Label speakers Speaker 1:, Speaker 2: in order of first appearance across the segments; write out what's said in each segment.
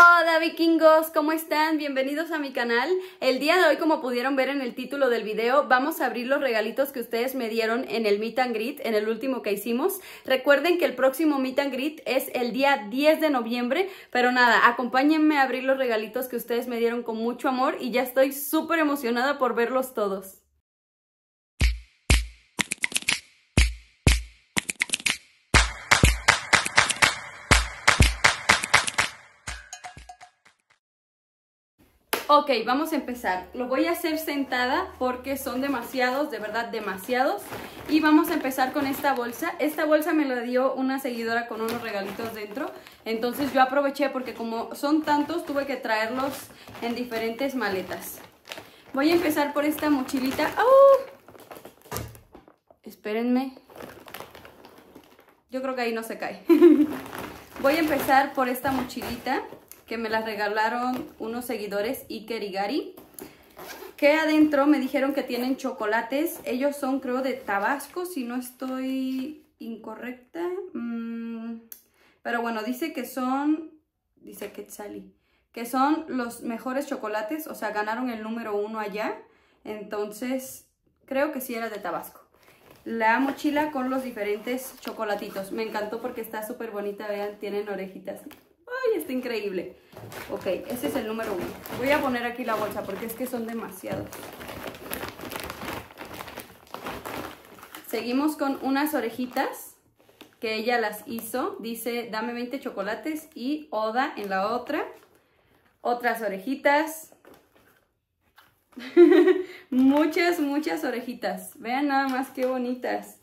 Speaker 1: Hola vikingos, ¿cómo están? Bienvenidos a mi canal. El día de hoy, como pudieron ver en el título del video, vamos a abrir los regalitos que ustedes me dieron en el Meet and Greet, en el último que hicimos. Recuerden que el próximo Meet and Greet es el día 10 de noviembre, pero nada, acompáñenme a abrir los regalitos que ustedes me dieron con mucho amor y ya estoy súper emocionada por verlos todos. Ok, vamos a empezar. Lo voy a hacer sentada porque son demasiados, de verdad demasiados. Y vamos a empezar con esta bolsa. Esta bolsa me la dio una seguidora con unos regalitos dentro. Entonces yo aproveché porque como son tantos, tuve que traerlos en diferentes maletas. Voy a empezar por esta mochilita. ¡Oh! Espérenme. Yo creo que ahí no se cae. voy a empezar por esta mochilita que me las regalaron unos seguidores, Iker y Gary. Que adentro me dijeron que tienen chocolates. Ellos son, creo, de Tabasco, si no estoy incorrecta. Mm, pero bueno, dice que son, dice Quetzali, que son los mejores chocolates. O sea, ganaron el número uno allá. Entonces, creo que sí era de Tabasco. La mochila con los diferentes chocolatitos. Me encantó porque está súper bonita, vean, tienen orejitas. ¡Ay, está increíble! Ok, ese es el número uno. Voy a poner aquí la bolsa porque es que son demasiados. Seguimos con unas orejitas que ella las hizo. Dice, dame 20 chocolates y Oda en la otra. Otras orejitas. muchas, muchas orejitas. Vean nada más qué bonitas.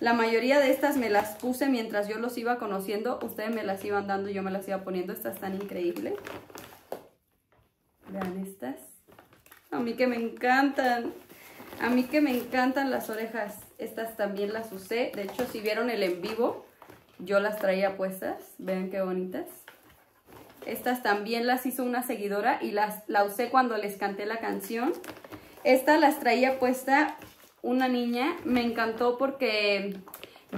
Speaker 1: La mayoría de estas me las puse mientras yo los iba conociendo. Ustedes me las iban dando, yo me las iba poniendo. Estas están increíbles. Vean estas. A mí que me encantan. A mí que me encantan las orejas. Estas también las usé. De hecho, si vieron el en vivo, yo las traía puestas. Vean qué bonitas. Estas también las hizo una seguidora y las la usé cuando les canté la canción. Estas las traía puesta una niña, me encantó porque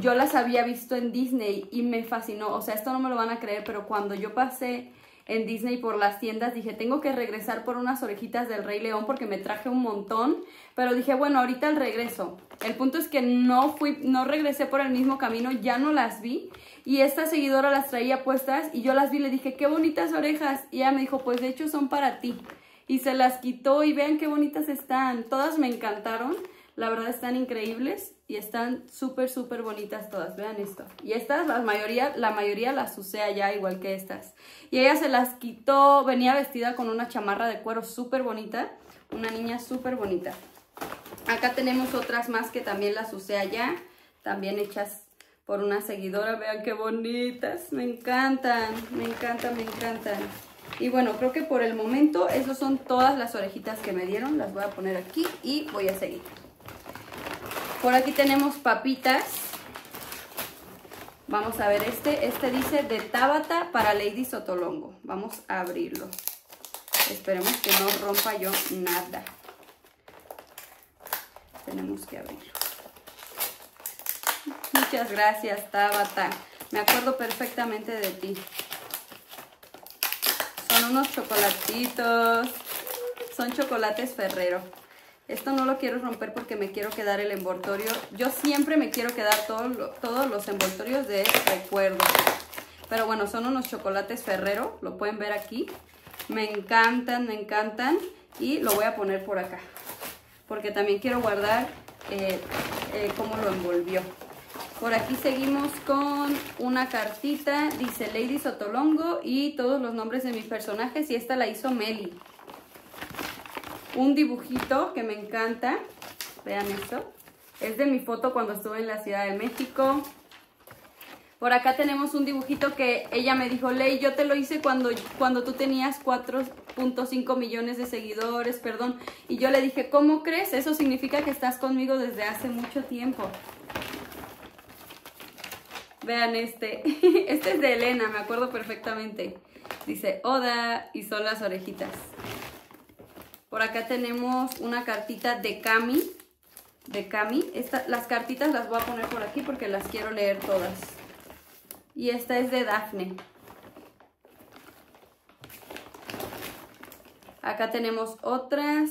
Speaker 1: yo las había visto en Disney y me fascinó. O sea, esto no me lo van a creer, pero cuando yo pasé en Disney por las tiendas, dije, tengo que regresar por unas orejitas del Rey León porque me traje un montón. Pero dije, bueno, ahorita el regreso. El punto es que no fui, no regresé por el mismo camino, ya no las vi. Y esta seguidora las traía puestas y yo las vi, le dije, qué bonitas orejas. Y ella me dijo, pues de hecho son para ti. Y se las quitó y vean qué bonitas están. Todas me encantaron. La verdad están increíbles y están súper, súper bonitas todas. Vean esto. Y estas, la mayoría, la mayoría las usé allá, igual que estas. Y ella se las quitó, venía vestida con una chamarra de cuero súper bonita. Una niña súper bonita. Acá tenemos otras más que también las usé allá. También hechas por una seguidora. Vean qué bonitas. Me encantan, me encantan, me encantan. Y bueno, creo que por el momento, esas son todas las orejitas que me dieron. Las voy a poner aquí y voy a seguir. Por aquí tenemos papitas. Vamos a ver este. Este dice de Tabata para Lady Sotolongo. Vamos a abrirlo. Esperemos que no rompa yo nada. Tenemos que abrirlo. Muchas gracias, Tabata. Me acuerdo perfectamente de ti. Son unos chocolatitos. Son chocolates Ferrero. Esto no lo quiero romper porque me quiero quedar el envoltorio. Yo siempre me quiero quedar todos los envoltorios de recuerdo. Pero bueno, son unos chocolates Ferrero. Lo pueden ver aquí. Me encantan, me encantan. Y lo voy a poner por acá. Porque también quiero guardar eh, eh, cómo lo envolvió. Por aquí seguimos con una cartita. Dice Lady Sotolongo y todos los nombres de mis personajes. Y esta la hizo Meli un dibujito que me encanta. Vean esto. Es de mi foto cuando estuve en la Ciudad de México. Por acá tenemos un dibujito que ella me dijo, Ley, yo te lo hice cuando, cuando tú tenías 4.5 millones de seguidores, perdón. Y yo le dije, ¿cómo crees? Eso significa que estás conmigo desde hace mucho tiempo. Vean este. Este es de Elena, me acuerdo perfectamente. Dice, Oda, y son las orejitas. Por acá tenemos una cartita de Cami. De Cami. las cartitas las voy a poner por aquí porque las quiero leer todas. Y esta es de Daphne. Acá tenemos otras.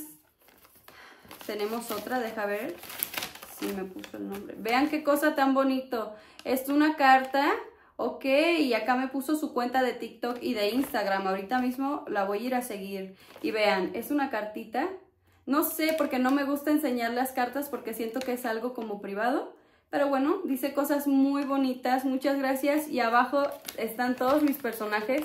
Speaker 1: Tenemos otra, deja ver si me puso el nombre. Vean qué cosa tan bonito. Es una carta, ok, y acá me puso su cuenta de TikTok y de Instagram. Ahorita mismo la voy a ir a seguir. Y vean, es una cartita. No sé, porque no me gusta enseñar las cartas porque siento que es algo como privado. Pero bueno, dice cosas muy bonitas. Muchas gracias. Y abajo están todos mis personajes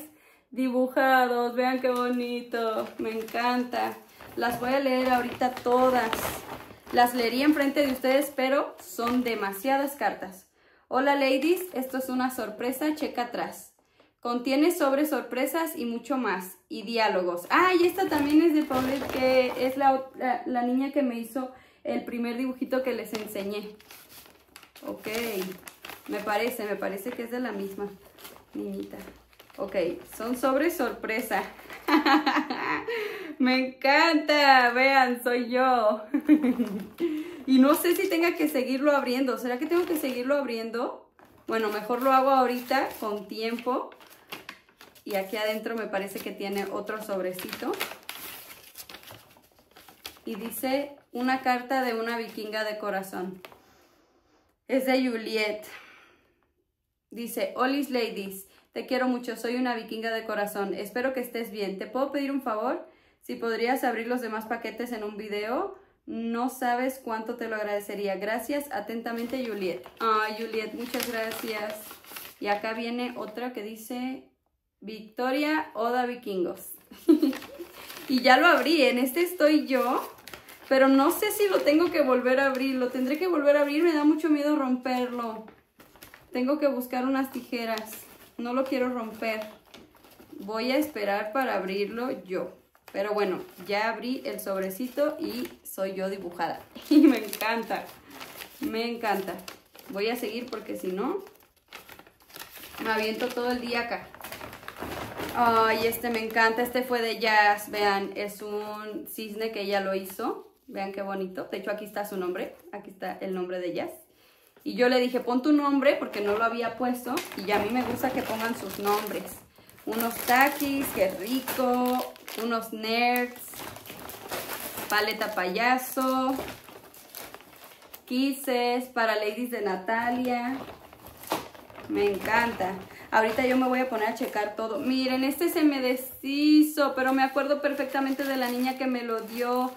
Speaker 1: dibujados. Vean qué bonito. Me encanta. Las voy a leer ahorita todas. Las leería enfrente de ustedes, pero son demasiadas cartas. Hola ladies, esto es una sorpresa, checa atrás. Contiene sobre sorpresas y mucho más. Y diálogos. Ah, y esta también es de Paulette, que es la, la niña que me hizo el primer dibujito que les enseñé. Ok, me parece, me parece que es de la misma niñita. Ok, son sobre sorpresa. me encanta, vean, soy yo. y no sé si tenga que seguirlo abriendo. ¿Será que tengo que seguirlo abriendo? Bueno, mejor lo hago ahorita con tiempo. Y aquí adentro me parece que tiene otro sobrecito. Y dice una carta de una vikinga de corazón. Es de Juliet. Dice, Olis Ladies, te quiero mucho, soy una vikinga de corazón. Espero que estés bien. ¿Te puedo pedir un favor? Si podrías abrir los demás paquetes en un video, no sabes cuánto te lo agradecería. Gracias, atentamente Juliet. Ay, Juliet, muchas gracias. Y acá viene otra que dice Victoria Oda Vikingos. y ya lo abrí, en este estoy yo. Pero no sé si lo tengo que volver a abrir. Lo tendré que volver a abrir. Me da mucho miedo romperlo. Tengo que buscar unas tijeras. No lo quiero romper. Voy a esperar para abrirlo yo. Pero bueno, ya abrí el sobrecito y soy yo dibujada. Y me encanta. Me encanta. Voy a seguir porque si no, me aviento todo el día acá. Ay, este me encanta. Este fue de Jazz. Vean, es un cisne que ella lo hizo. Vean qué bonito. De hecho, aquí está su nombre. Aquí está el nombre de Jazz. Y yo le dije, pon tu nombre porque no lo había puesto. Y a mí me gusta que pongan sus nombres. Unos taquis, qué rico. Unos nerds. Paleta payaso. Kisses para ladies de Natalia. Me encanta. Ahorita yo me voy a poner a checar todo. Miren, este se me deshizo, pero me acuerdo perfectamente de la niña que me lo dio.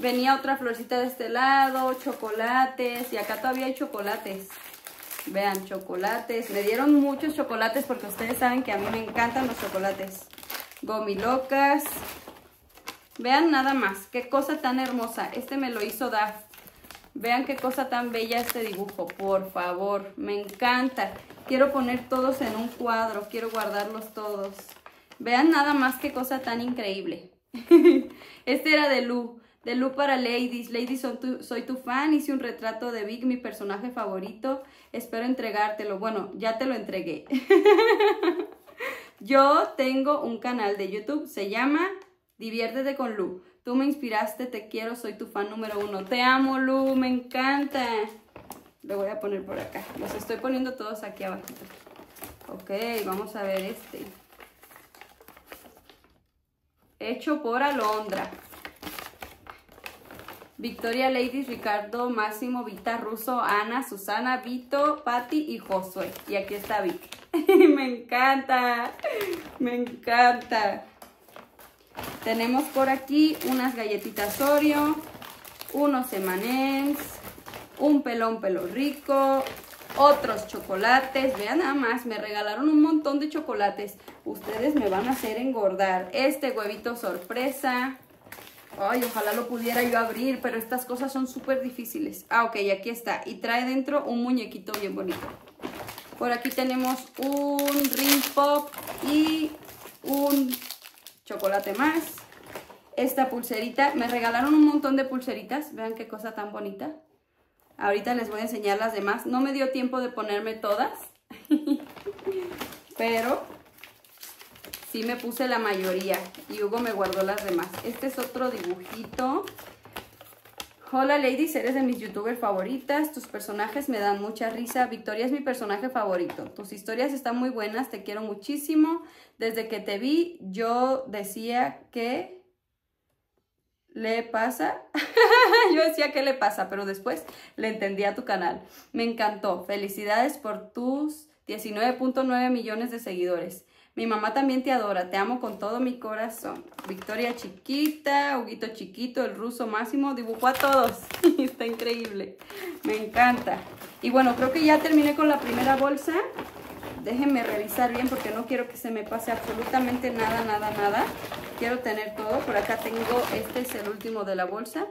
Speaker 1: Venía otra florcita de este lado, chocolates, y acá todavía hay chocolates. Vean, chocolates. Me dieron muchos chocolates porque ustedes saben que a mí me encantan los chocolates. Gomilocas. Vean nada más, qué cosa tan hermosa. Este me lo hizo Daf. Vean qué cosa tan bella este dibujo, por favor. Me encanta. Quiero poner todos en un cuadro, quiero guardarlos todos. Vean nada más qué cosa tan increíble. este era de Lu, de Lu para Ladies. Ladies, soy tu, fan, hice un retrato de Vic, mi personaje favorito. Espero entregártelo. Bueno, ya te lo entregué. Yo tengo un canal de YouTube, se llama Diviértete con Lu. Tú me inspiraste, te quiero, soy tu fan número uno. Te amo, Lu, me encanta. Lo voy a poner por acá. Los estoy poniendo todos aquí abajo. Ok, vamos a ver este. Hecho por Alondra. Victoria Ladies, Ricardo, Máximo, Vita, Russo, Ana, Susana, Vito, Patti y Josué. Y aquí está Vic. me encanta, me encanta. Tenemos por aquí unas galletitas Oreo, unos emanens, un pelón pelo rico, otros chocolates, vean nada más, me regalaron un montón de chocolates, ustedes me van a hacer engordar, este huevito sorpresa, ay, ojalá lo pudiera yo abrir, pero estas cosas son súper difíciles, ah, ok, aquí está, y trae dentro un muñequito bien bonito, por aquí tenemos un ring pop y un chocolate más, esta pulserita, me regalaron un montón de pulseritas, vean qué cosa tan bonita, Ahorita les voy a enseñar las demás. No me dio tiempo de ponerme todas. Pero sí me puse la mayoría. Y Hugo me guardó las demás. Este es otro dibujito. Hola ladies, eres de mis youtubers favoritas. Tus personajes me dan mucha risa. Victoria es mi personaje favorito. Tus historias están muy buenas. Te quiero muchísimo. Desde que te vi, yo decía que le pasa? Yo decía, ¿qué le pasa? Pero después le entendí a tu canal. Me encantó. Felicidades por tus 19.9 millones de seguidores. Mi mamá también te adora, te amo con todo mi corazón. Victoria chiquita, Huguito chiquito, el ruso máximo, dibujó a todos. Está increíble, me encanta. Y bueno, creo que ya terminé con la primera bolsa. Déjenme revisar bien porque no quiero que se me pase absolutamente nada, nada, nada. Quiero tener todo. Por acá tengo, este es el último de la bolsa.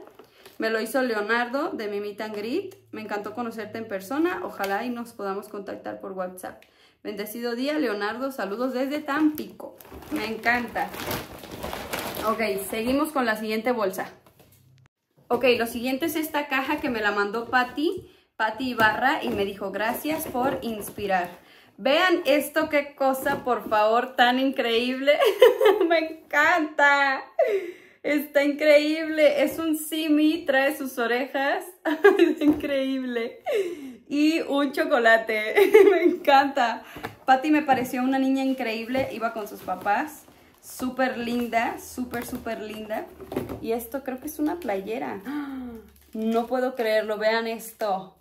Speaker 1: Me lo hizo Leonardo de Mimita Grit. Me encantó conocerte en persona. Ojalá y nos podamos contactar por WhatsApp. Bendecido día, Leonardo. Saludos desde Tampico. Me encanta. Ok, seguimos con la siguiente bolsa. Ok, lo siguiente es esta caja que me la mandó Patti, Patti Ibarra, y me dijo gracias por inspirar. Vean esto, qué cosa, por favor, tan increíble. me encanta. Está increíble. Es un simi, trae sus orejas. es increíble. Y un chocolate. me encanta. Patty me pareció una niña increíble. Iba con sus papás. Súper linda, súper, súper linda. Y esto creo que es una playera. No puedo creerlo. Vean esto.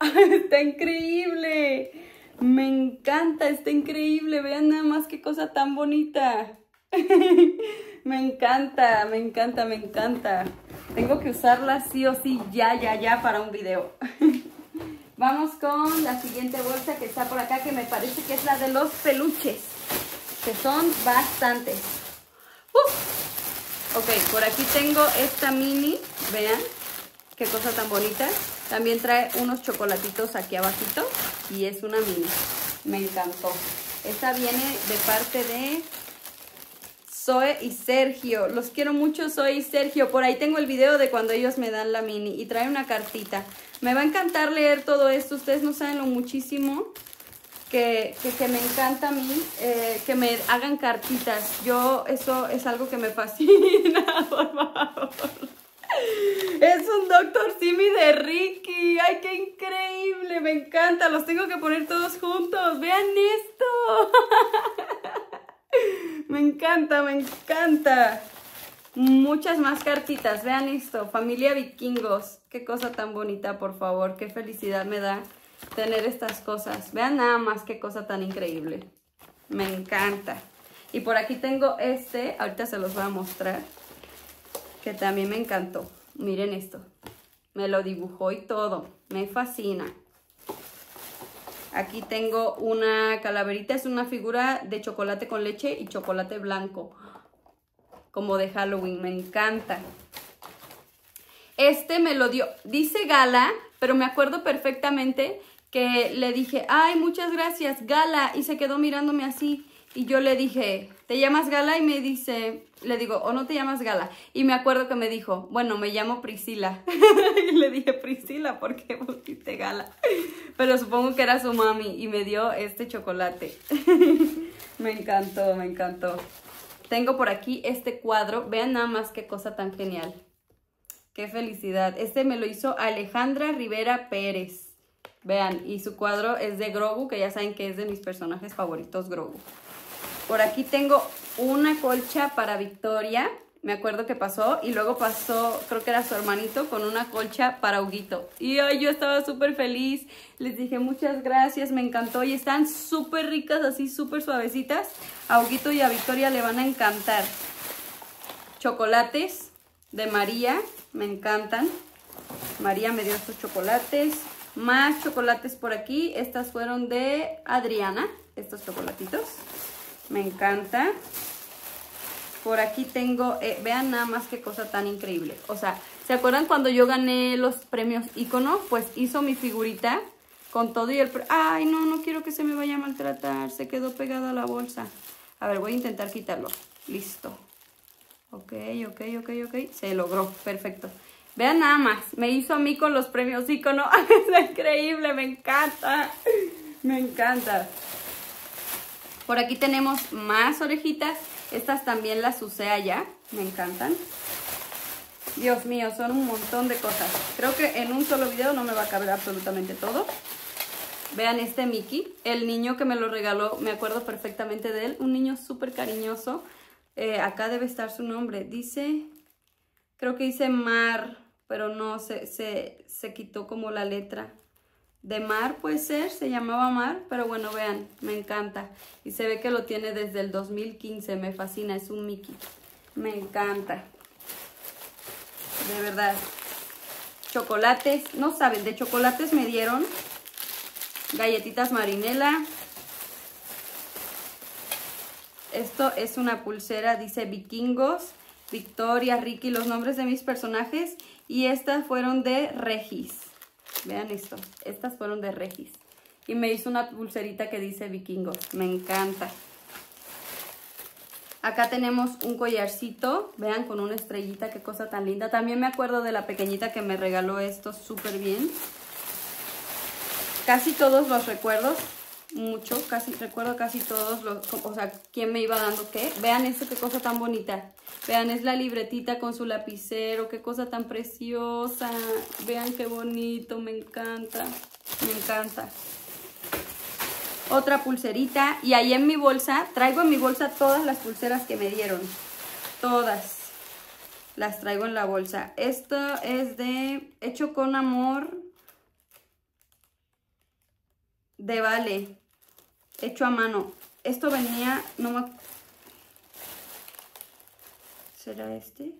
Speaker 1: Está increíble. Me encanta, está increíble. Vean nada más qué cosa tan bonita. Me encanta, me encanta, me encanta. Tengo que usarla sí o sí, ya, ya, ya para un video. Vamos con la siguiente bolsa que está por acá, que me parece que es la de los peluches. Que son bastantes. Ok, por aquí tengo esta mini, vean qué cosa tan bonita. También trae unos chocolatitos aquí abajito y es una mini. Me encantó. Esta viene de parte de Zoe y Sergio. Los quiero mucho, Zoe y Sergio. Por ahí tengo el video de cuando ellos me dan la mini y trae una cartita. Me va a encantar leer todo esto. Ustedes no saben lo muchísimo que, me encanta a mí eh, que me hagan cartitas. Yo, eso es algo que me fascina, por favor. Es un Doctor Simi de Ricky. ¡Ay, qué increíble! Me encanta. Los tengo que poner todos juntos. ¡Vean esto! Me encanta, me encanta. Muchas más cartitas. Vean esto. Familia vikingos. Qué cosa tan bonita, por favor. Qué felicidad me da tener estas cosas. Vean nada más qué cosa tan increíble. Me encanta. Y por aquí tengo este. Ahorita se los voy a mostrar. Que también me encantó. Miren esto. Me lo dibujó y todo. Me fascina. Aquí tengo una calaverita, es una figura de chocolate con leche y chocolate blanco. Como de Halloween, me encanta. Este me lo dio, dice Gala, pero me acuerdo perfectamente que le dije, ay, muchas gracias, Gala, y se quedó mirándome así. Y yo le dije, ¿te llamas Gala? Y me dice, le digo, ¿o no te llamas Gala? Y me acuerdo que me dijo, bueno, me llamo Priscila. y le dije, Priscila, ¿por qué pusiste Gala? Pero supongo que era su mami y me dio este chocolate. me encantó, me encantó. Tengo por aquí este cuadro. Vean nada más qué cosa tan genial. Qué felicidad. Este me lo hizo Alejandra Rivera Pérez. Vean, y su cuadro es de Grogu, que ya saben que es de mis personajes favoritos, Grogu. Por aquí tengo una colcha para Victoria. Me acuerdo que pasó. Y luego pasó, creo que era su hermanito, con una colcha para Huguito. Y yo estaba súper feliz. Les dije muchas gracias, me encantó. Y están súper ricas, así súper suavecitas. A Huguito y a Victoria le van a encantar. Chocolates de María, me encantan. María me dio estos chocolates. Más chocolates por aquí. Estas fueron de Adriana, estos chocolatitos. Me encanta. Por aquí tengo, eh, vean nada más qué cosa tan increíble. O sea, ¿se acuerdan cuando yo gané los premios Icono? Pues hizo mi figurita con todo y el... Ay, no, no quiero que se me vaya a maltratar. Se quedó pegada a la bolsa. A ver, voy a intentar quitarlo. Listo. Ok, ok, ok, ok. Se logró. Perfecto. Vean nada más. Me hizo a mí con los premios Icono. es increíble, me encanta. Me encanta. Por aquí tenemos más orejitas. Estas también las usé allá. Me encantan. Dios mío, son un montón de cosas. Creo que en un solo video no me va a caber absolutamente todo. Vean este Mickey. El niño que me lo regaló, me acuerdo perfectamente de él. Un niño súper cariñoso. Eh, acá debe estar su nombre. Dice Creo que dice mar, pero no, se, se, se quitó como la letra. De mar puede ser, se llamaba mar, pero bueno, vean, me encanta. Y se ve que lo tiene desde el 2015, me fascina, es un Mickey. Me encanta. De verdad. Chocolates, no saben, de chocolates me dieron galletitas marinela. Esto es una pulsera, dice vikingos, Victoria, Ricky, los nombres de mis personajes. Y estas fueron de Regis. Vean esto, estas fueron de Regis. Y me hizo una pulserita que dice vikingos, me encanta. Acá tenemos un collarcito, vean, con una estrellita, qué cosa tan linda. También me acuerdo de la pequeñita que me regaló esto súper bien. Casi todos los recuerdos, mucho, casi recuerdo casi todos los, o sea, quién me iba dando qué. Vean esto, qué cosa tan bonita. Vean, es la libretita con su lapicero, qué cosa tan preciosa. Vean qué bonito, me encanta, me encanta. Otra pulserita y ahí en mi bolsa, traigo en mi bolsa todas las pulseras que me dieron. Todas las traigo en la bolsa. Esto es de Hecho con Amor de Vale hecho a mano. Esto venía, no me... ¿Será este?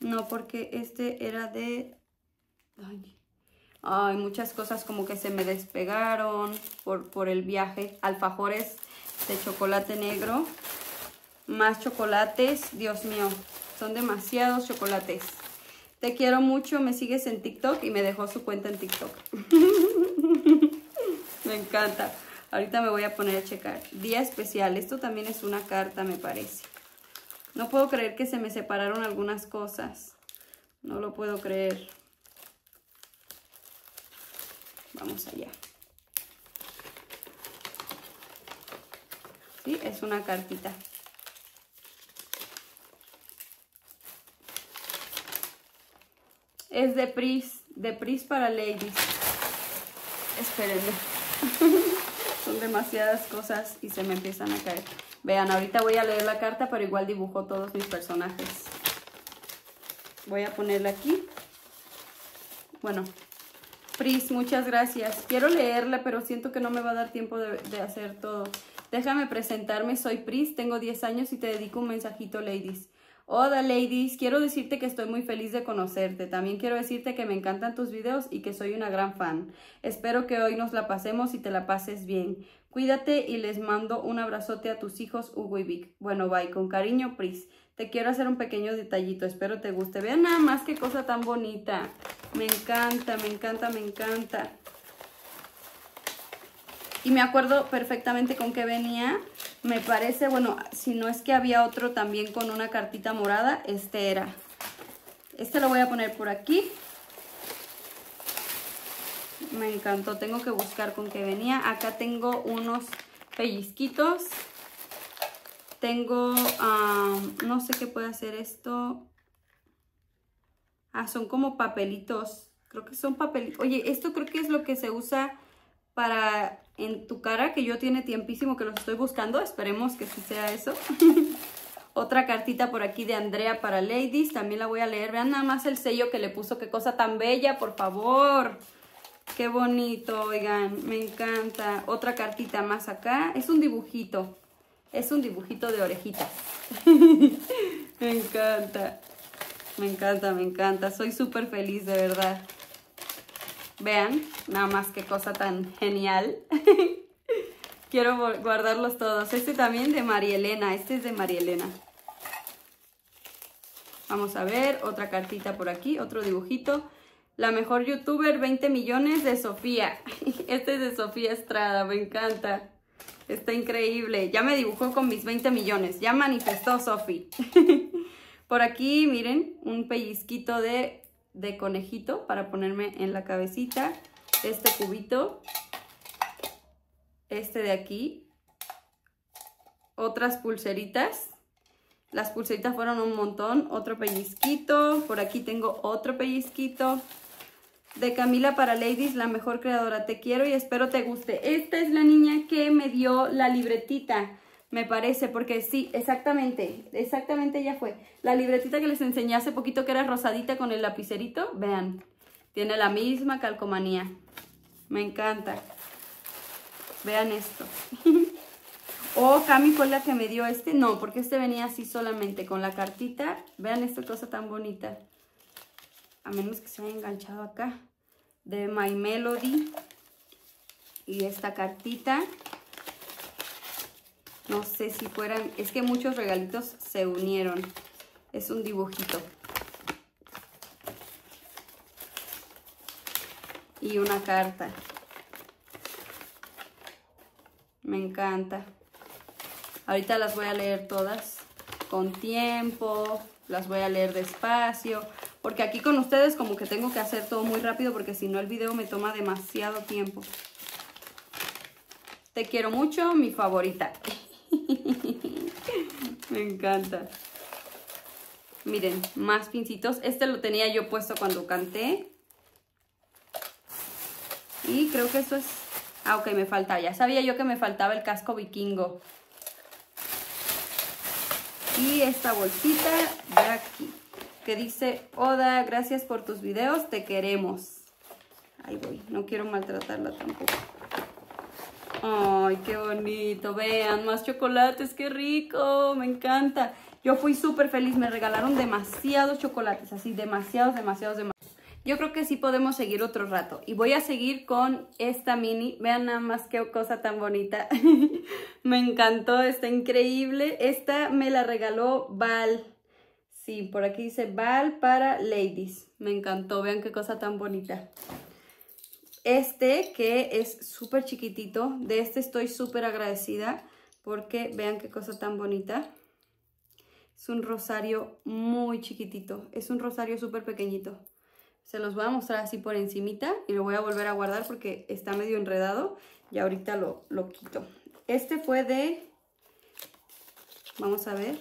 Speaker 1: No, porque este era de... Ay, muchas cosas como que se me despegaron por, por el viaje. Alfajores de chocolate negro. Más chocolates. Dios mío, son demasiados chocolates. Te quiero mucho, me sigues en TikTok y me dejó su cuenta en TikTok. me encanta. Ahorita me voy a poner a checar. Día especial. Esto también es una carta, me parece. No puedo creer que se me separaron algunas cosas. No lo puedo creer. Vamos allá. Sí, es una cartita. Es de Pris, de Pris para Ladies. Espérenme. son demasiadas cosas y se me empiezan a caer. Vean, ahorita voy a leer la carta, pero igual dibujo todos mis personajes. Voy a ponerla aquí. Bueno, Pris, muchas gracias. Quiero leerla, pero siento que no me va a dar tiempo de, de hacer todo. Déjame presentarme, soy Pris, tengo 10 años y te dedico un mensajito, ladies. Hola ladies, quiero decirte que estoy muy feliz de conocerte. También quiero decirte que me encantan tus videos y que soy una gran fan. Espero que hoy nos la pasemos y te la pases bien. Cuídate y les mando un abrazote a tus hijos Hugo y Vic. Bueno, bye. Con cariño, Pris. Te quiero hacer un pequeño detallito. Espero te guste. Vean nada más qué cosa tan bonita. Me encanta, me encanta, me encanta. Y me acuerdo perfectamente con qué venía. Me parece, bueno, si no es que había otro también con una cartita morada, este era. Este lo voy a poner por aquí. Me encantó, tengo que buscar con qué venía. Acá tengo unos pellizquitos. Tengo, no sé qué puede hacer esto. Ah, son como papelitos. Creo que son papelitos. Oye, esto creo que es lo que se usa para en tu cara, que yo tiene tiempísimo que los estoy buscando. Esperemos que sí sea eso. Otra cartita por aquí de Andrea para Ladies. También la voy a leer. Vean nada más el sello que le puso. Qué cosa tan bella, por favor. Qué bonito, oigan. Me encanta. Otra cartita más acá. Es un dibujito. Es un dibujito de orejitas. me encanta. Me encanta, me encanta. Soy súper feliz, de verdad. Vean, nada más qué cosa tan genial. Quiero guardarlos todos. Este también de María Elena. Este es de María Elena. Vamos a ver, otra cartita por aquí, otro dibujito. La mejor youtuber, 20 millones de Sofía. Este es de Sofía Estrada, me encanta. Está increíble. Ya me dibujó con mis 20 millones. Ya manifestó Sofi. por aquí, miren, un pellizquito de de conejito para ponerme en la cabecita. Este cubito. Este de aquí. Otras pulseritas. Las pulseritas fueron un montón. Otro pellizquito. Por aquí tengo otro pellizquito. De Camila para Ladies, la mejor creadora. Te quiero y espero te guste. Esta es la niña que me dio la libretita Me parece, porque sí, exactamente, exactamente ya fue. La libretita que les enseñé hace poquito que era rosadita con el lapicerito, vean, tiene la misma calcomanía. Me encanta. Vean esto. o Cami fue la que me dio este. No, porque este venía así solamente con la cartita. Vean esta cosa tan bonita. A menos que se haya enganchado acá. De My Melody. Y esta cartita. No sé si fueran... Es que muchos regalitos se unieron. Es un dibujito. Y una carta. Me encanta. Ahorita las voy a leer todas con tiempo. Las voy a leer despacio. Porque aquí con ustedes como que tengo que hacer todo muy rápido porque si no el video me toma demasiado tiempo. Te quiero mucho, mi favorita. Me encanta. Miren, más pincitos. Este lo tenía yo puesto cuando canté. Y creo que eso es... Ah, ok, me falta. Ya sabía yo que me faltaba el casco vikingo. Y esta bolsita de aquí. Que dice, Oda, gracias por tus videos, te queremos. Ahí voy, no quiero maltratarla tampoco. Ay, qué bonito. Vean, más chocolates, qué rico. Me encanta. Yo fui súper feliz. Me regalaron demasiados chocolates. Así, demasiados, demasiados, demasiados. Yo creo que sí podemos seguir otro rato. Y voy a seguir con esta mini. Vean nada más qué cosa tan bonita. me encantó, está increíble. Esta me la regaló Val. Sí, por aquí dice Val para Ladies. Me encantó, vean qué cosa tan bonita. Este que es súper chiquitito, de este estoy súper agradecida porque vean qué cosa tan bonita. Es un rosario muy chiquitito, es un rosario súper pequeñito. Se los voy a mostrar así por encimita y lo voy a volver a guardar porque está medio enredado y ahorita lo, lo quito. Este fue de, vamos a ver,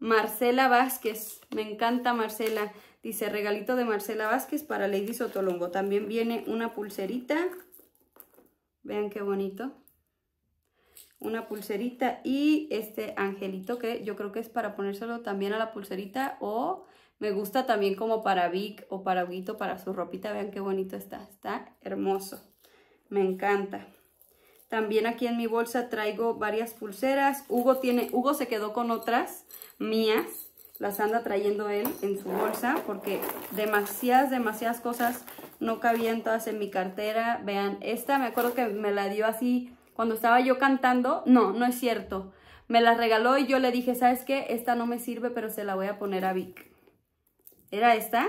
Speaker 1: Marcela Vázquez. Me encanta Marcela. Dice, regalito de Marcela Vázquez para Lady Sotolongo. También viene una pulserita. Vean qué bonito. Una pulserita y este angelito que yo creo que es para ponérselo también a la pulserita o me gusta también como para Vic o para Huguito, para su ropita. Vean qué bonito está. Está hermoso. Me encanta. También aquí en mi bolsa traigo varias pulseras. Hugo, tiene, Hugo se quedó con otras mías las anda trayendo él en su bolsa porque demasiadas, demasiadas cosas no cabían todas en mi cartera. Vean, esta me acuerdo que me la dio así cuando estaba yo cantando. No, no es cierto. Me la regaló y yo le dije, ¿sabes qué? Esta no me sirve, pero se la voy a poner a Vic. ¿Era esta?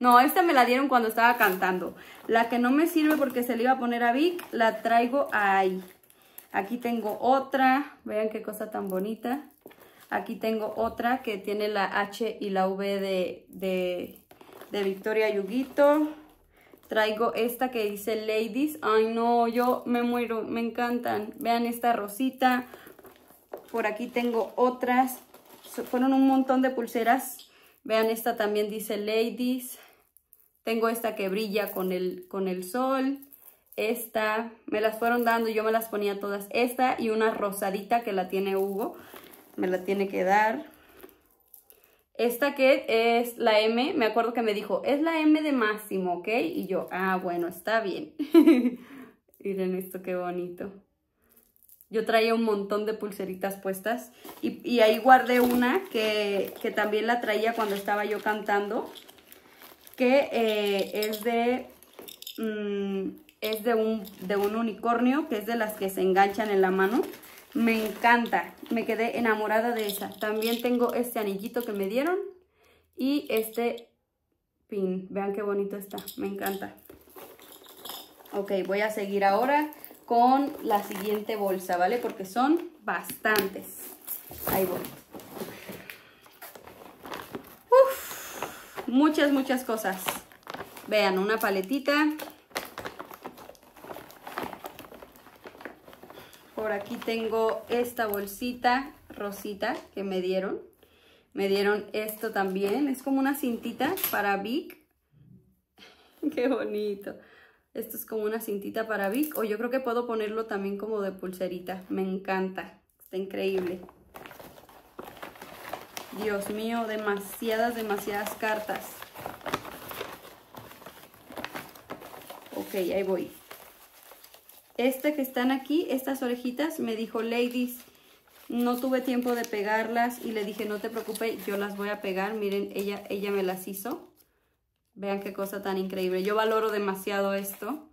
Speaker 1: No, esta me la dieron cuando estaba cantando. La que no me sirve porque se la iba a poner a Vic, la traigo ahí. Aquí tengo otra. Vean qué cosa tan bonita. Aquí tengo otra que tiene la H y la V de, de, Victoria Yuguito. Traigo esta que dice Ladies. Ay, no, yo me muero, me encantan. Vean esta rosita. Por aquí tengo otras. Fueron un montón de pulseras. Vean, esta también dice Ladies. Tengo esta que brilla con el, con el sol. Esta, me las fueron dando, yo me las ponía todas. Esta y una rosadita que la tiene Hugo me la tiene que dar. Esta que es la M, me acuerdo que me dijo, es la M de máximo, ¿ok? Y yo, ah, bueno, está bien. Miren esto, qué bonito. Yo traía un montón de pulseritas puestas y, ahí guardé una que, también la traía cuando estaba yo cantando, que eh, es de... Mm, es de un, de un unicornio, que es de las que se enganchan en la mano. Me encanta, me quedé enamorada de esa. También tengo este anillito que me dieron y este pin. Vean qué bonito está, me encanta. Ok, voy a seguir ahora con la siguiente bolsa, ¿vale? Porque son bastantes. Ahí voy. Uf, muchas, muchas cosas. Vean, una paletita Por aquí tengo esta bolsita rosita que me dieron. Me dieron esto también. Es como una cintita para Vic. Qué bonito. Esto es como una cintita para Vic. O yo creo que puedo ponerlo también como de pulserita. Me encanta. Está increíble. Dios mío, demasiadas, demasiadas cartas. Ok, ahí voy. Este que están aquí, estas orejitas, me dijo Ladies, no tuve tiempo de pegarlas y le dije, no te preocupes, yo las voy a pegar. Miren, ella, ella me las hizo. Vean qué cosa tan increíble. Yo valoro demasiado esto.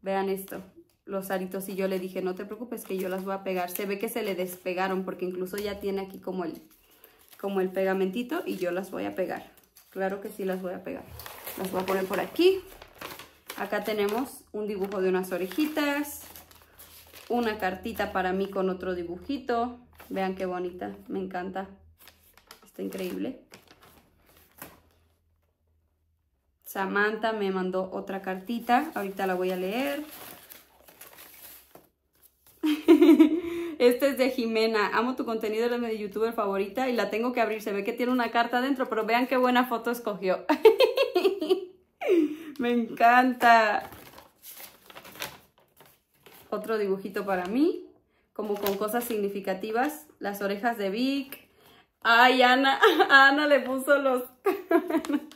Speaker 1: Vean esto, los aritos. Y yo le dije, no te preocupes que yo las voy a pegar. Se ve que se le despegaron porque incluso ya tiene aquí como el, como el pegamentito y yo las voy a pegar. Claro que sí las voy a pegar. Las voy a poner por aquí. Acá tenemos un dibujo de unas orejitas. Una cartita para mí con otro dibujito. Vean qué bonita, me encanta. Está increíble. Samantha me mandó otra cartita, ahorita la voy a leer. Este es de Jimena. Amo tu contenido, eres mi youtuber favorita y la tengo que abrir. Se ve que tiene una carta adentro, pero vean qué buena foto escogió. Me encanta. Otro dibujito para mí, como con cosas significativas. Las orejas de Vic. Ay, Ana, Ana le puso los...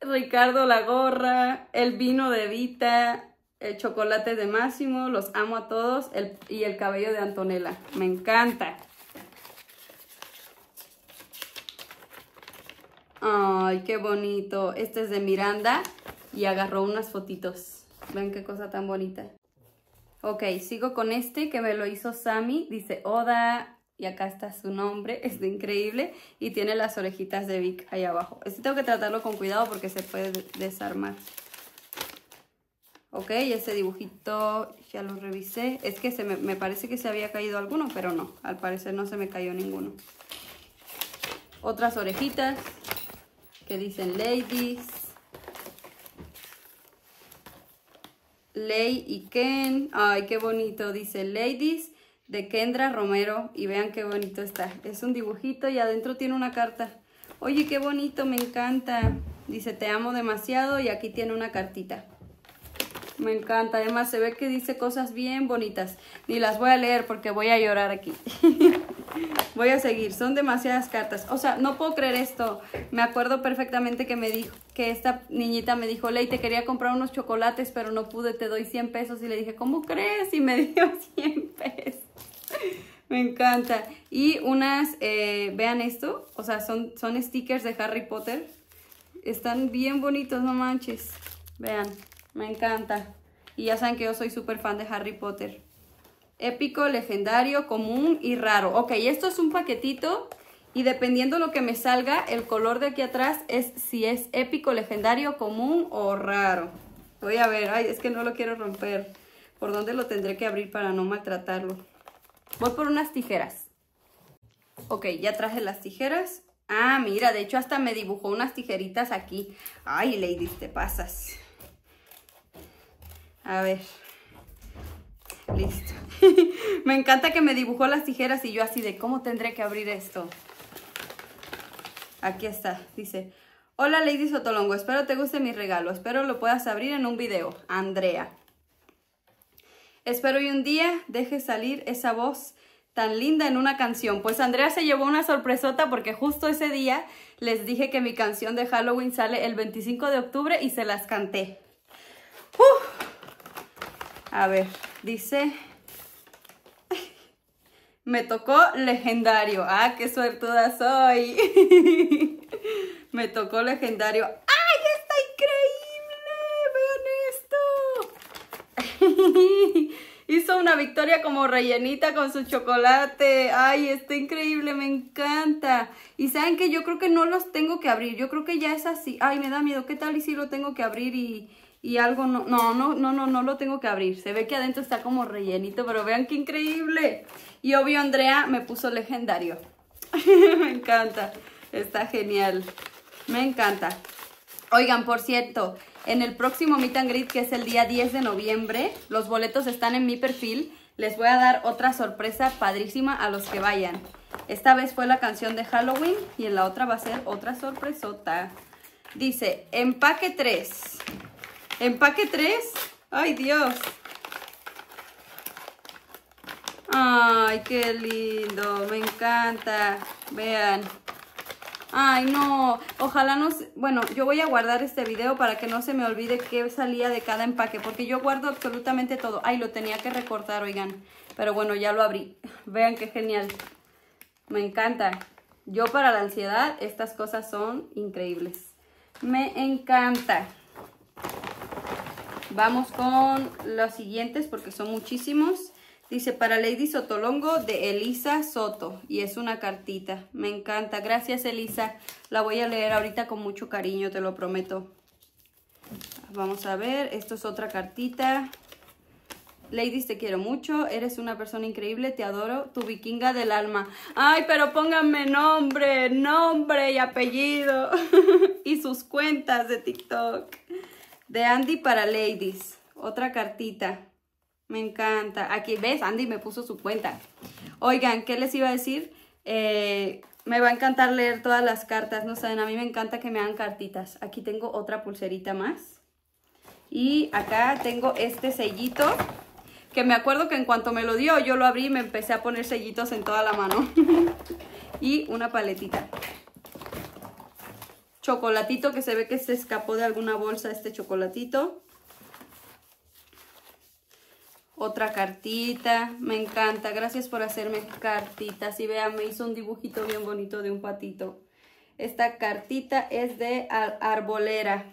Speaker 1: Ricardo la gorra, el vino de Vita, el chocolate de Máximo, los amo a todos, y el cabello de Antonella. Me encanta. Ay, qué bonito. Este es de Miranda y agarró unas fotitos. Ven qué cosa tan bonita. Ok, sigo con este que me lo hizo Sammy. Dice Oda y acá está su nombre. Es increíble y tiene las orejitas de Vic ahí abajo. Este tengo que tratarlo con cuidado porque se puede desarmar. Ok, ese dibujito ya lo revisé. Es que se me, me parece que se había caído alguno, pero no. Al parecer no se me cayó ninguno. Otras orejitas que dicen ladies. Ley y Ken. Ay, qué bonito. Dice ladies de Kendra Romero. Y vean qué bonito está. Es un dibujito y adentro tiene una carta. Oye, qué bonito, me encanta. Dice, te amo demasiado y aquí tiene una cartita. Me encanta, además se ve que dice cosas bien bonitas. Ni las voy a leer porque voy a llorar aquí. voy a seguir, son demasiadas cartas. O sea, no puedo creer esto. Me acuerdo perfectamente que me dijo, que esta niñita me dijo, Ley, te quería comprar unos chocolates, pero no pude, te doy 100 pesos. Y le dije, ¿cómo crees? Y me dio 100 pesos. me encanta. Y unas, eh, vean esto, o sea, son, son stickers de Harry Potter. Están bien bonitos, no manches. Vean. Me encanta. Y ya saben que yo soy súper fan de Harry Potter. Épico, legendario, común y raro. Ok, esto es un paquetito y dependiendo lo que me salga, el color de aquí atrás es si es épico, legendario, común o raro. Voy a ver, ay, es que no lo quiero romper. ¿Por dónde lo tendré que abrir para no maltratarlo? Voy por unas tijeras. Ok, ya traje las tijeras. Ah, mira, de hecho hasta me dibujó unas tijeritas aquí. Ay, ladies, te pasas. A ver. Listo. me encanta que me dibujó las tijeras y yo así de cómo tendré que abrir esto. Aquí está. Dice, hola Lady Sotolongo, espero te guste mi regalo. Espero lo puedas abrir en un video. Andrea. Espero y un día deje salir esa voz tan linda en una canción. Pues Andrea se llevó una sorpresota porque justo ese día les dije que mi canción de Halloween sale el 25 de octubre y se las canté. ¡Uf! A ver, dice... Me tocó legendario. Ah, qué suertuda soy. Me tocó legendario. ¡Ay, está increíble! Vean esto. Hizo una victoria como rellenita con su chocolate. Ay, está increíble, me encanta. Y saben que yo creo que no los tengo que abrir. Yo creo que ya es así. Ay, me da miedo. ¿Qué tal y si lo tengo que abrir y y algo no, no, no, no, no, no lo tengo que abrir. Se ve que adentro está como rellenito, pero vean qué increíble. Y obvio Andrea me puso legendario. me encanta, está genial. Me encanta. Oigan, por cierto, en el próximo Meet and Greet, que es el día 10 de noviembre, los boletos están en mi perfil. Les voy a dar otra sorpresa padrísima a los que vayan. Esta vez fue la canción de Halloween y en la otra va a ser otra sorpresota. Dice, empaque 3. Empaque 3. Ay, Dios. Ay, qué lindo. Me encanta. Vean. Ay, no. Ojalá no... Bueno, yo voy a guardar este video para que no se me olvide qué salía de cada empaque. Porque yo guardo absolutamente todo. Ay, lo tenía que recortar, oigan. Pero bueno, ya lo abrí. Vean qué genial. Me encanta. Yo para la ansiedad, estas cosas son increíbles. Me encanta. Vamos con los siguientes porque son muchísimos. Dice, para Lady Sotolongo de Elisa Soto. Y es una cartita. Me encanta. Gracias, Elisa. La voy a leer ahorita con mucho cariño, te lo prometo. Vamos a ver. Esto es otra cartita. Ladies, te quiero mucho. Eres una persona increíble. Te adoro. Tu vikinga del alma. Ay, pero pónganme nombre, nombre y apellido. y sus cuentas de TikTok. De Andy para Ladies. Otra cartita. Me encanta. Aquí, ¿ves? Andy me puso su cuenta. Oigan, ¿qué les iba a decir? Eh, me va a encantar leer todas las cartas. No saben, a mí me encanta que me hagan cartitas. Aquí tengo otra pulserita más. Y acá tengo este sellito. Que me acuerdo que en cuanto me lo dio, yo lo abrí y me empecé a poner sellitos en toda la mano. y una paletita. Chocolatito que se ve que se escapó de alguna bolsa este chocolatito. Otra cartita, me encanta, gracias por hacerme cartitas. Y vean, me hizo un dibujito bien bonito de un patito. Esta cartita es de arbolera.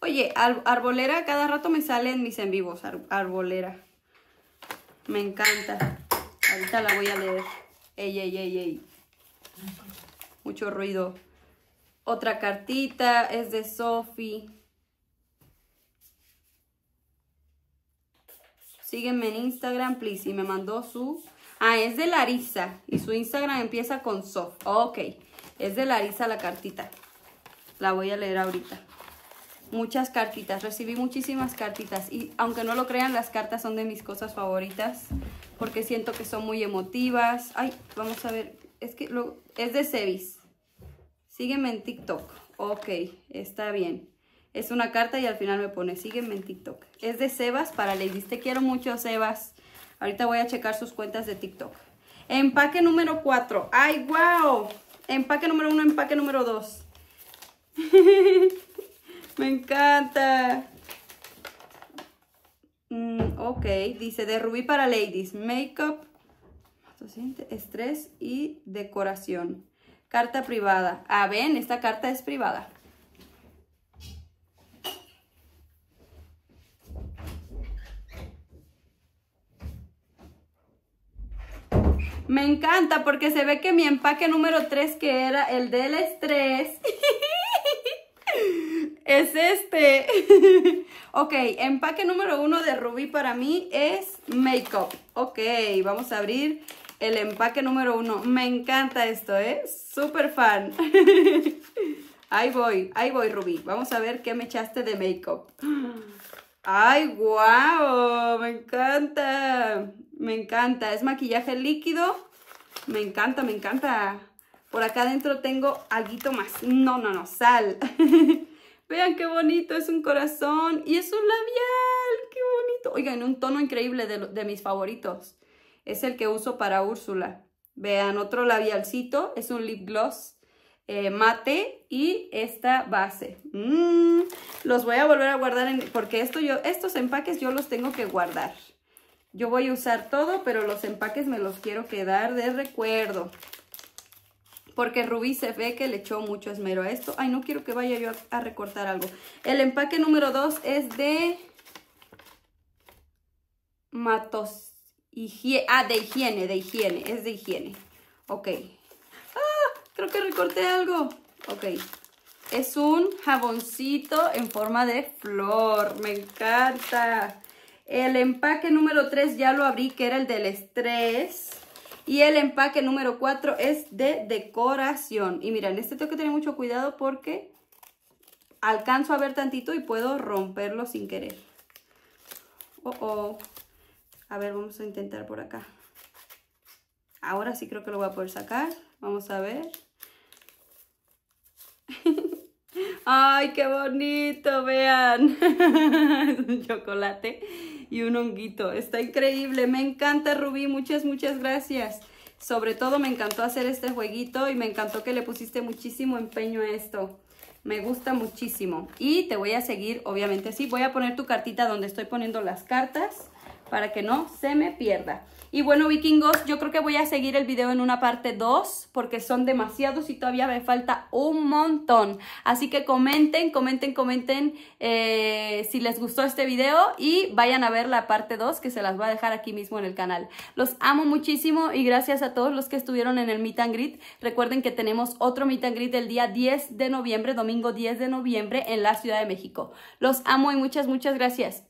Speaker 1: Oye, arbolera, cada rato me sale en mis en vivos, arbolera. Me encanta. Ahorita la voy a leer. Ey, ey, ey, ey. Mucho ruido. Otra cartita es de Sophie. Sígueme en Instagram, please. Y me mandó su... Ah, es de Larisa. Y su Instagram empieza con soft. ok. Es de Larisa la cartita. La voy a leer ahorita. Muchas cartitas. Recibí muchísimas cartitas. Y aunque no lo crean, las cartas son de mis cosas favoritas. Porque siento que son muy emotivas. Ay, vamos a ver. Es que lo, es de Sevis. Sígueme en TikTok. Ok, está bien. Es una carta y al final me pone, sígueme en TikTok. Es de Sebas para Ladies. Te quiero mucho, Sebas. Ahorita voy a checar sus cuentas de TikTok. Empaque número 4. ¡Ay, wow! Empaque número 1, empaque número 2. me encanta. Mm, ok, dice de Rubí para Ladies. Makeup, estrés y decoración. Carta privada. Ah, ven, esta carta es privada. Me encanta porque se ve que mi empaque número 3, que era el del estrés, es este. ok, empaque número 1 de Rubí para mí es Makeup. Ok, vamos a abrir el empaque número 1. Me encanta esto, ¿eh? Súper fan. ahí voy, ahí voy, Rubí. Vamos a ver qué me echaste de Makeup. ¡Ay, guau! Me encanta. Me encanta. Es maquillaje líquido. Me encanta, me encanta. Por acá adentro tengo algo más. No, no, no, sal. Vean qué bonito, es un corazón y es un labial. Qué bonito. Oigan, un tono increíble de, de mis favoritos. Es el que uso para Úrsula. Vean, otro labialcito. Es un lip gloss eh, mate y esta base. Mm, los voy a volver a guardar porque esto yo, estos empaques yo los tengo que guardar. Yo voy a usar todo, pero los empaques me los quiero quedar de recuerdo. Porque Rubí se ve que le echó mucho esmero a esto. Ay, no quiero que vaya yo a, recortar algo. El empaque número 2 es de... Matos... Ah, de higiene, de higiene. Es de higiene. Ok. Ah, creo que recorté algo. Ok. Es un jaboncito en forma de flor. Me encanta. El empaque número 3 ya lo abrí, que era el del estrés. Y el empaque número 4 es de decoración. Y miren, este tengo que tener mucho cuidado porque alcanzo a ver tantito y puedo romperlo sin querer. Oh, oh. A ver, vamos a intentar por acá. Ahora sí creo que lo voy a poder sacar. Vamos a ver. Ay, qué bonito, vean. es un chocolate y un honguito. Está increíble. Me encanta, Rubí. Muchas, muchas gracias. Sobre todo me encantó hacer este jueguito y me encantó que le pusiste muchísimo empeño a esto. Me gusta muchísimo. Y te voy a seguir, obviamente, sí. Voy a poner tu cartita donde estoy poniendo las cartas para que no se me pierda. Y bueno, vikingos, yo creo que voy a seguir el video en una parte 2 porque son demasiados y todavía me falta un montón. Así que comenten, comenten, comenten eh, si les gustó este video y vayan a ver la parte 2 que se las voy a dejar aquí mismo en el canal. Los amo muchísimo y gracias a todos los que estuvieron en el Meet and Greet. Recuerden que tenemos otro Meet and Greet el día 10 de noviembre, domingo 10 de noviembre en la Ciudad de México. Los amo y muchas, muchas gracias.